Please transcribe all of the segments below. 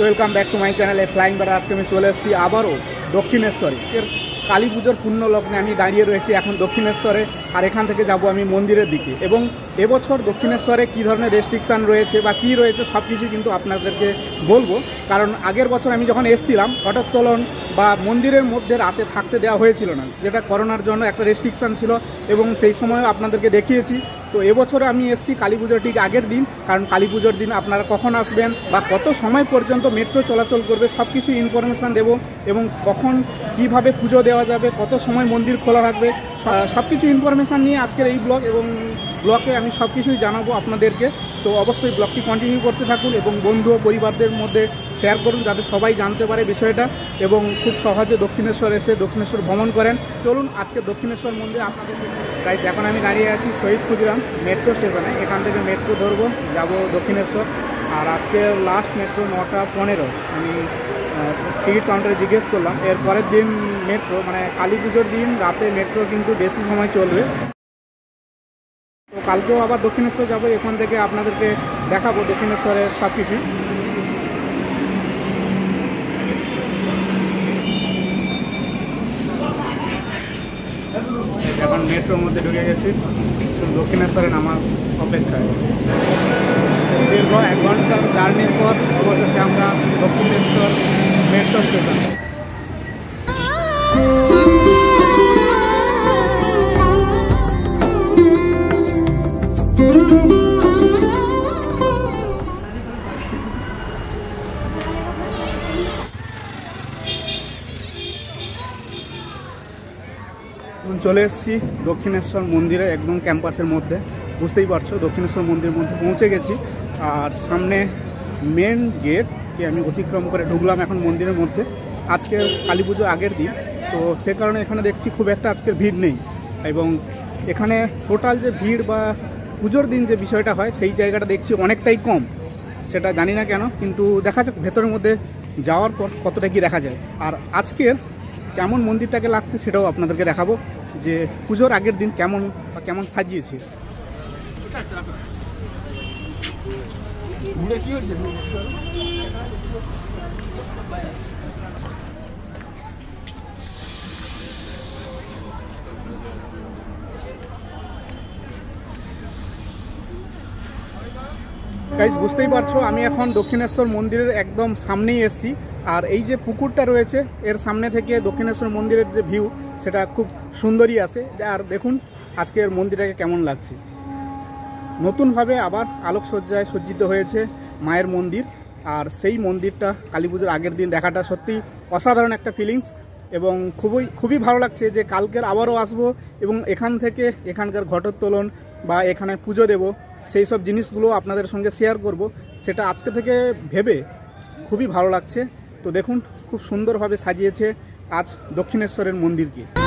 Welcome back to my চ্যানেলে flying বার আজকে আমি চলে এসেছি আবারও দক্ষিণেশ্বরে। এর কালী পুজোর পূর্ণ লগ্নে আমি দাঁড়িয়ে রয়েছি এখন দক্ষিণেশ্বরে। আর এখান থেকে যাব আমি মন্দিরের দিকে। এবং এবছর দক্ষিণেশ্বরে কী ধরনের রেস্ট্রিকশান রয়েছে বা কী রয়েছে সব কিছু কিন্তু আপনাদেরকে বলব। কারণ আগের বছর আমি যখন এসেছিলাম ঘটোত্তোলন বা মন্দিরের মধ্যে রাতে থাকতে দেওয়া হয়েছিল না, যেটা করোনার জন্য একটা রেস্ট্রিকশান ছিল এবং সেই সময় আপনাদেরকে দেখিয়েছি। তো এবছরে আমি এসেছি কালী পুজোর ঠিক আগের দিন, কারণ কালী পুজোর দিন আপনারা কখন আসবেন বা কত সময় পর্যন্ত মেট্রো চলাচল করবে সব কিছু ইনফরমেশান দেবো এবং কখন কীভাবে পুজো দেওয়া যাবে, কত সময় মন্দির খোলা থাকবে সব কিছু ইনফরমেশান নিয়ে আজকের এই ব্লগ এবং ব্লগে আমি সব কিছুই জানাব আপনাদেরকে। তো অবশ্যই ব্লগটি কন্টিনিউ করতে থাকুন এবং বন্ধু ও পরিবারদের মধ্যে শেয়ার করুন যাতে সবাই জানতে পারে বিষয়টা এবং খুব সহজে দক্ষিণেশ্বর এসে দক্ষিণেশ্বর ভ্রমণ করেন। চলুন আজকে দক্ষিণেশ্বর মন্দির আপনাদেরকে গাইস এখন আমি দাঁড়িয়ে আছি শহীদ ক্ষুদিরাম মেট্রো স্টেশনে এখান থেকে মেট্রো ধরবো, যাব দক্ষিণেশ্বর। আর আজকে লাস্ট মেট্রো নটা পনেরো। আমি টিকিট কাউন্টারে জিজ্ঞেস করলাম, এর পরের দিন মেট্রো মানে কালী পুজোর দিন রাতে মেট্রো কিন্তু বেশি সময় চলবে। তো কালকেও আবার দক্ষিণেশ্বর যাব, এখান থেকে আপনাদেরকে দেখাবো দক্ষিণেশ্বরের সব কিছু এখন মেট্রোর মধ্যে ঢুকে গেছি। দক্ষিণেশ্বরে নামার অপেক্ষায়। দীর্ঘ এক ঘণ্টার জার্নির পর অবশেষে আমরা দক্ষিণেশ্বর মেট্রো স্টেশন। এখন চলে এসেছি দক্ষিণেশ্বর মন্দিরে একদম ক্যাম্পাসের মধ্যে। বুঝতেই পারছ, দক্ষিণেশ্বর মন্দিরের মধ্যে পৌঁছে গেছি। আর সামনে মেন গেটকে আমি অতিক্রম করে ঢুকলাম এখন মন্দিরের মধ্যে। আজকে কালী পুজো আগের দিন। তো সে কারণে এখানে দেখছি খুব একটা আজকের ভিড় নেই। এবং এখানে টোটাল যে ভিড় বা পুজোর দিন যে বিষয়টা হয়, সেই জায়গাটা দেখছি অনেকটাই কম। সেটা জানি না কেন, কিন্তু দেখা যাক ভেতরের মধ্যে যাওয়ার পর কতটা কি দেখা যায়। আর আজকের কেমন মন্দিরটাকে লাগছে সেটাও আপনাদেরকে দেখাবো। যে পুজোর আগের দিন কেমন বা কেমন সাজিয়েছে? গাইজ বুঝতেই পারছ, আমি এখন দক্ষিণেশ্বর মন্দিরের একদম সামনেই এসেছি। আর এই যে পুকুরটা রয়েছে, এর সামনে থেকে দক্ষিণেশ্বর মন্দিরের যে ভিউ সেটা খুব সুন্দরই আছে। আর দেখুন, আজকের মন্দিরটাকে কেমন লাগছে। নতুনভাবে আবার আলোকসজ্জায় সজ্জিত হয়েছে মায়ের মন্দির। আর সেই মন্দিরটা কালী পুজোর আগের দিন দেখাটা সত্যি অসাধারণ একটা ফিলিংস এবং খুবই খুবই ভালো লাগছে যে কালকের আবারও আসব এবং এখান থেকে এখানকার ঘটোত্তোলন বা এখানে পুজো দেব, সেই সব জিনিসগুলো আপনাদের সঙ্গে শেয়ার করব। সেটা আজকে থেকে ভেবে খুবই ভালো লাগছে। তো দেখুন, খুব সুন্দরভাবে সাজিয়েছে আজ দক্ষিণেশ্বরের মন্দিরকে।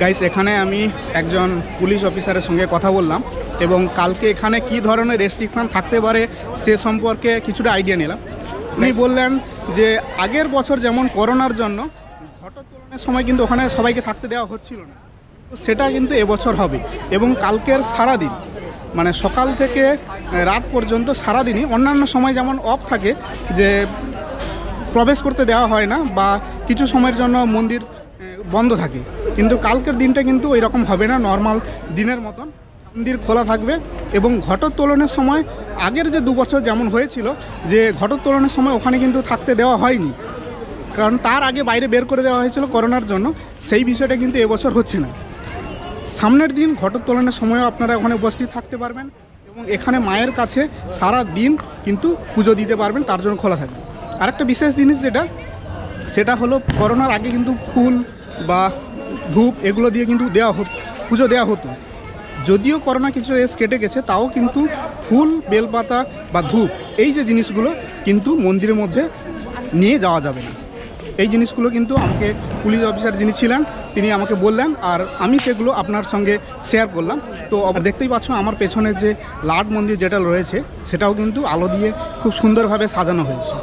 গাইস এখানে আমি একজন পুলিশ অফিসারের সঙ্গে কথা বললাম এবং কালকে এখানে কি ধরনের রেস্ট্রিকশান থাকতে পারে সে সম্পর্কে কিছুটা আইডিয়া নিলাম। উনি বললেন যে আগের বছর যেমন করোনার জন্য ঘটোত্তোলনের সময় কিন্তু ওখানে সবাইকে থাকতে দেওয়া হচ্ছিল না। তো সেটা কিন্তু এবছর হবে এবং কালকের সারাদিন মানে সকাল থেকে রাত পর্যন্ত সারাদিনই অন্যান্য সময় যেমন অফ থাকে যে প্রবেশ করতে দেওয়া হয় না বা কিছু সময়ের জন্য মন্দির বন্ধ থাকে। কিন্তু কালকের দিনটা কিন্তু ওই রকম হবে না নর্মাল দিনের মতন। মন্দির খোলা থাকবে এবং ঘটোত্তোলনের সময়, আগের যে দু বছর যেমন হয়েছিল যে ঘটোত্তোলনের সময় ওখানে কিন্তু থাকতে দেওয়া হয়নি। কারণ তার আগে বাইরে বের করে দেওয়া হয়েছিল করোনার জন্য, সেই বিষয়টা কিন্তু এবছর হচ্ছে না। সামনের দিন ঘটোত্তোলনের সময়ও আপনারা ওখানে উপস্থিত থাকতে পারবেন এবং এখানে মায়ের কাছে সারা দিন কিন্তু পুজো দিতে পারবেন, তার জন্য খোলা থাকবে। আরেকটা বিশেষ জিনিস যেটা, সেটা হলো করোনার আগে কিন্তু ফুল বা ধূপ এগুলো দিয়ে কিন্তু দেওয়া হতো, পুজো দেওয়া হতো। যদিও করোনা কিছু রেস কেটে গেছে, তাও কিন্তু ফুল, বেলপাতা বা ধূপ, এই যে জিনিসগুলো কিন্তু মন্দিরের মধ্যে নিয়ে যাওয়া যাবে না। এই জিনিসগুলো কিন্তু আমাকে পুলিশ অফিসার যিনি ছিলেন, তিনি আমাকে বললেন আর আমি সেগুলো আপনার সঙ্গে শেয়ার করলাম। তো দেখতেই পাচ্ছ আমার পেছনে যে লাট মন্দির যেটা রয়েছে, সেটাও কিন্তু আলো দিয়ে খুব সুন্দরভাবে সাজানো হয়েছে।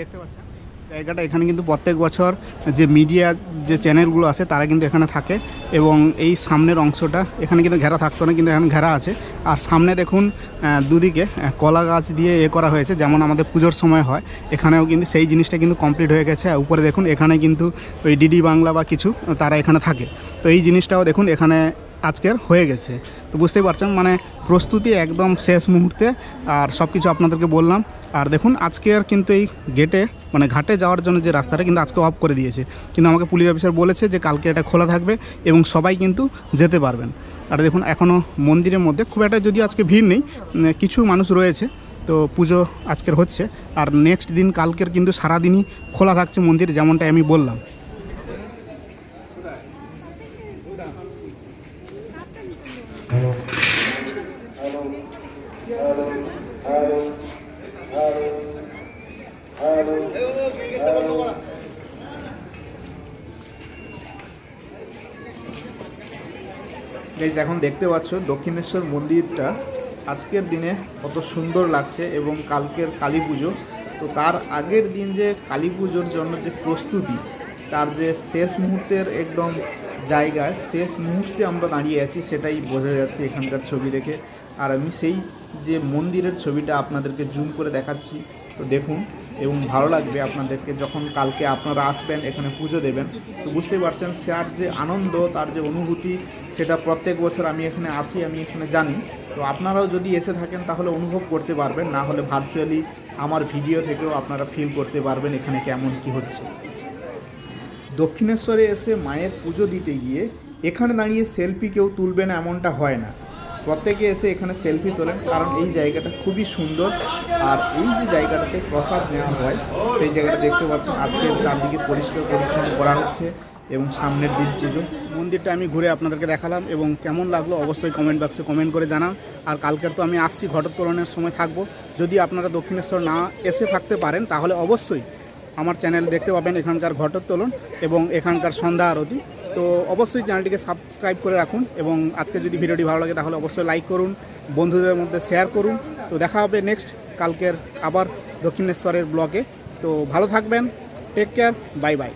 দেখতে পাচ্ছেন? জায়গাটা এখানে কিন্তু প্রত্যেক বছর যে মিডিয়া যে চ্যানেলগুলো আছে, তারা কিন্তু এখানে থাকে এবং এই সামনের অংশটা এখানে কিন্তু ঘেরা থাকতো না, কিন্তু এখন ঘেরা আছে। আর সামনে দেখুন দুদিকে কলা গাছ দিয়ে এ করা হয়েছে, যেমন আমাদের পুজোর সময় হয়। এখানেও কিন্তু সেই জিনিসটা কিন্তু কমপ্লিট হয়ে গেছে। উপরে দেখুন, এখানে কিন্তু ওই ডিডি বাংলা বা কিছু, তারা এখানে থাকে। তো এই জিনিসটাও দেখুন, এখানে আজকের হয়ে গেছে। তো বুঝতেই পারছেন মানে প্রস্তুতি একদম শেষ মুহূর্তে। আর সব কিছু আপনাদেরকে বললাম। আর দেখুন আজকের কিন্তু এই গেটে মানে ঘাটে যাওয়ার জন্য যে রাস্তাটা কিন্তু আজকে অফ করে দিয়েছে। কিন্তু আমাকে পুলিশ অফিসার বলেছে যে কালকে এটা খোলা থাকবে এবং সবাই কিন্তু যেতে পারবেন। আর দেখুন এখনও মন্দিরের মধ্যে খুব একটা যদি আজকে ভিড় নেই কিছু মানুষ রয়েছে। তো পুজো আজকের হচ্ছে। আর নেক্সট দিন, কালকের কিন্তু সারাদিনই খোলা থাকছে মন্দির যেমনটা আমি বললাম। এখন দেখতে পাচ্ছ দক্ষিণেশ্বর মন্দিরটা, আজকের দিনে কত সুন্দর লাগছে এবং কালকের কালী পুজো। তো তার আগের দিন যে কালী পুজোর জন্য যে প্রস্তুতি, তার যে শেষ মুহূর্তের একদম জায়গায় শেষ মুহূর্তে আমরা দাঁড়িয়ে আছি, সেটাই বোঝা যাচ্ছে এখানকার ছবি দেখে। আর আমি সেই যে মন্দিরের ছবিটা আপনাদেরকে জুম করে দেখাচ্ছি, তো দেখুন, এবং ভালো লাগবে আপনাদেরকে যখন কালকে আপনারা আসবেন, এখানে পুজো দেবেন। তো বুঝতেই পারছেন, স্যার যে আনন্দ, তার যে অনুভূতি, সেটা প্রত্যেক বছর আমি এখানে আসি, আমি এখানে জানি। তো আপনারাও যদি এসে থাকেন, তাহলে অনুভব করতে পারবেন, না হলে ভার্চুয়ালি আমার ভিডিও থেকেও আপনারা ফিল করতে পারবেন এখানে কেমন কি হচ্ছে। দক্ষিণেশ্বরে এসে মায়ের পুজো দিতে গিয়ে এখানে দাঁড়িয়ে সেলফি কেউ তুলবে না এমনটা হয় না। প্রত্যেকে এসে এখানে সেলফি তোলেন, কারণ এই জায়গাটা খুবই সুন্দর। আর এই যে জায়গাটাতে প্রসাদ নেওয়া হয়, সেই জায়গাটা দেখতে পাচ্ছেন আজকে চারদিকে পরিষ্কার পরিচ্ছন্ন করা হচ্ছে এবং সামনের দিন পুজো। মন্দিরটা আমি ঘুরে আপনাদেরকে দেখালাম এবং কেমন লাগল অবশ্যই কমেন্ট বক্সে কমেন্ট করে জানান। আর কালকের তো আমি আসছি ঘটোত্তোলনের সময় থাকব। যদি আপনারা দক্ষিণেশ্বর না এসে থাকতে পারেন, তাহলে অবশ্যই আমার চ্যানেল দেখতে পাবেন এখানকার ঘটোত্তোলন এবং এখানকার সন্ধ্যা আরতি। তো অবশ্যই চ্যানেলটিকে সাবস্ক্রাইব করে রাখুন এবং আজকে যদি ভিডিওটি ভালো লাগে তাহলে অবশ্যই লাইক করুন, বন্ধুদের মধ্যে শেয়ার করুন। তো দেখা হবে নেক্সট, কালকের আবার দক্ষিণেশ্বরের ব্লগে। তো ভালো থাকবেন, টেক কেয়ার, বাই বাই।